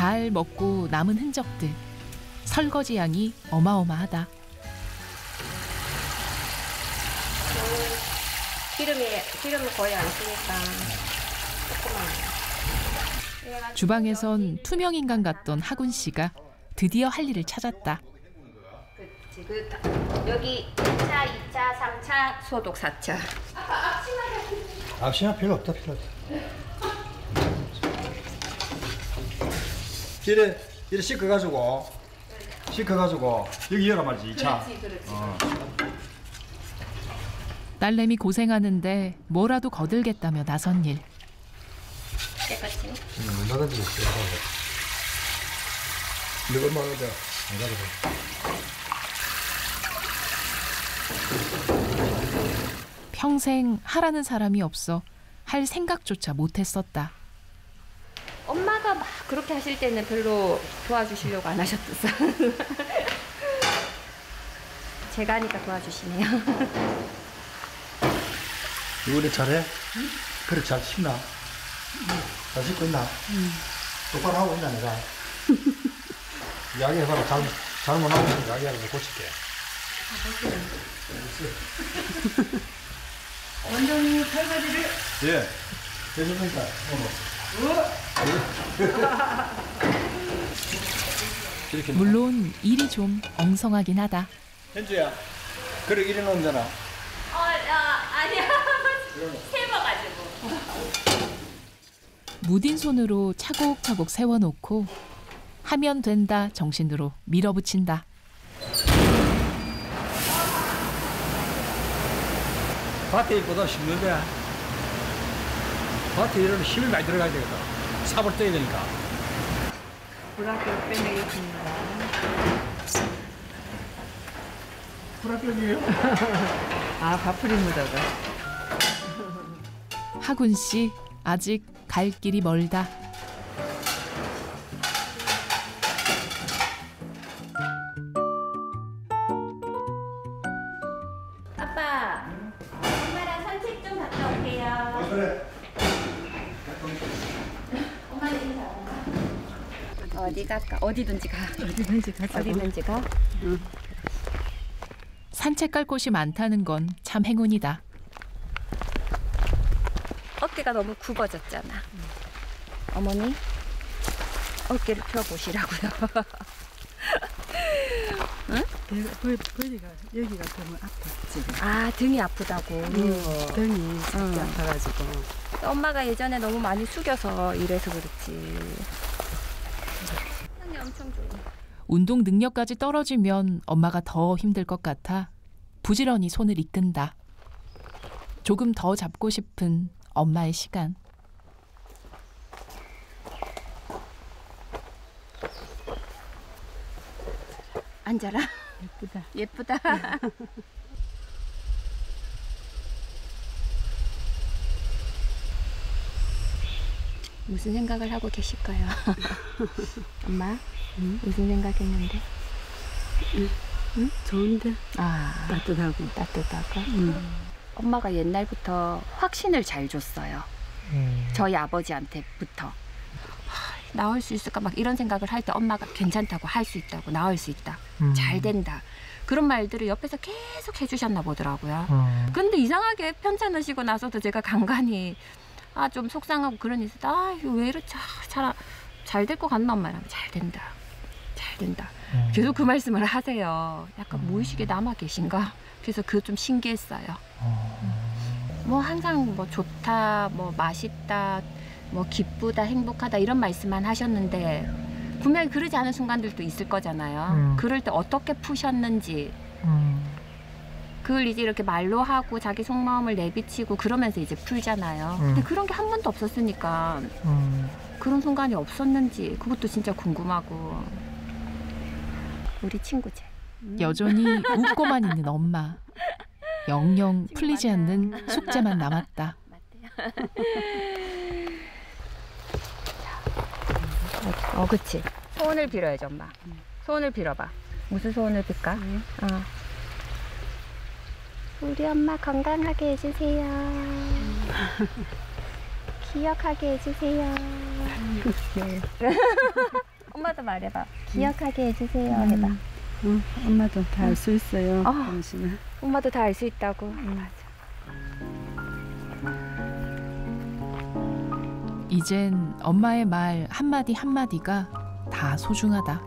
잘 먹고 남은 흔적들. 설거지 양이 어마어마하다. 기름이 기름을 거의 안 쓰니까 조그만. 주방에선 투명 인간 같던 하군 씨가 드디어 할 일을 찾았다. 그치 그 다- 여기 1차, 2차, 3차 소독 4차. 앞치마 필요 없다 필요 없다 이래 이래 씻어 가지고 씻어 가지고 여기 열어 말지 2차 딸내미 고생하는데 뭐라도 거들겠다며 나선 일. 깨끗이. 음, 얼마든지 있어 이거 얼마나 돼? 내가 그래 평생 하라는 사람이 없어 할 생각조차 못했었다. 엄마가 막 그렇게 하실 때는 별로 도와주시려고 안 하셨었어. 제가 하니까 도와주시네요. 이번에 잘해? 그래 잘 씻나? 잘 씻고 있나? 똑바로 하고 있나 내가? 이야기해봐라 잘, 잘못하고 있으면 이야기하고 고칠게 원장님 설거지를 예 해주니까 이렇게 물론 일이 좀 엉성하긴 하다. 현주야 그래 이래 놓으면 되나? 어, 아니야. 세워가지고. 무딘 손으로 차곡차곡 세워놓고 하면 된다 정신으로 밀어붙인다. 밭에 있보다 쉽는데 밭에 이러면 힘이 많이 들어가야 되겠다 삽을 떠야 되니까 불학교 빼내겠습니다. 불합격이에요? 아 밥풀이 묻어가. 하군 씨 아직 갈 길이 멀다. 아빠, 엄마랑 산책 좀 갔다 올게요. 그래 엄마는 인사. 어디 갈까? 어디든지 가. 어디든지 가자고. 어디든지 가. 산책 갈 곳이 많다는 건 참 행운이다. 어깨가 너무 굽어졌잖아. 어머니, 어깨를 펴보시라고요. 내가 버, 버리가 여기가 너무 아파 지금. 아, 등이 아프다고. 음, 등이 응. 아파가지고. 엄마가 예전에 너무 많이 숙여서 이래서 그렇지. 엄청 좋아. 운동 능력까지 떨어지면 엄마가 더 힘들 것 같아 부지런히 손을 이끈다. 조금 더 잡고 싶은 엄마의 시간. 앉아라. 예쁘다. 예쁘다. 무슨 생각을 하고 계실까요? 엄마? 무슨 생각했는데? 좋은데 아, 따뜻하고. 따뜻하고. 음. 엄마가 옛날부터 확신을 잘 줬어요. 저희 아버지한테부터. 나올 수 있을까 막 이런 생각을 할 때 엄마가 괜찮다고 할 수 있다고 나올 수 있다 잘 된다 그런 말들을 옆에서 계속 해주셨나 보더라고요. 근데 이상하게 편찮으시고 나서도 제가 간간히 아 좀 속상하고 그런 있을 때아왜 이렇게 잘잘 될 것 같나 엄마랑 잘 된다 잘 된다 계속 그 말씀을 하세요. 약간 무의식에 남아 계신가? 그래서 그거 좀 신기했어요. 뭐 항상 뭐 좋다, 뭐 맛있다, 뭐 기쁘다, 행복하다 이런 말씀만 하셨는데 분명히 그러지 않은 순간들도 있을 거잖아요. 음. 그럴 때 어떻게 푸셨는지 그걸 이제 이렇게 말로 하고 자기 속마음을 내비치고 그러면서 이제 풀잖아요. 근데 그런 게 한 번도 없었으니까 그런 순간이 없었는지 그것도 진짜 궁금하고 우리 친구제. 여전히 웃고만 있는 엄마. 영영 풀리지 않는 숙제만 남았다. 어, 그치. 소원을 빌어야죠, 엄마. 소원을 빌어봐. 무슨 소원을 빌까? 어. 우리 엄마 건강하게 해주세요. 기억하게 해주세요. 엄마도 말해봐. 기억하게 해주세요. 음. 해봐. 응, 엄마도 다 알수 있어요. 아. 당신은. 엄마도 다 알 수 있다고. 이젠 엄마의 말 한마디 한마디가 다 소중하다.